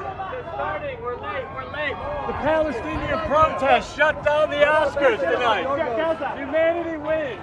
starting. We're late. We're late. The Palestinian protest shut down the Oscars tonight. Humanity wins.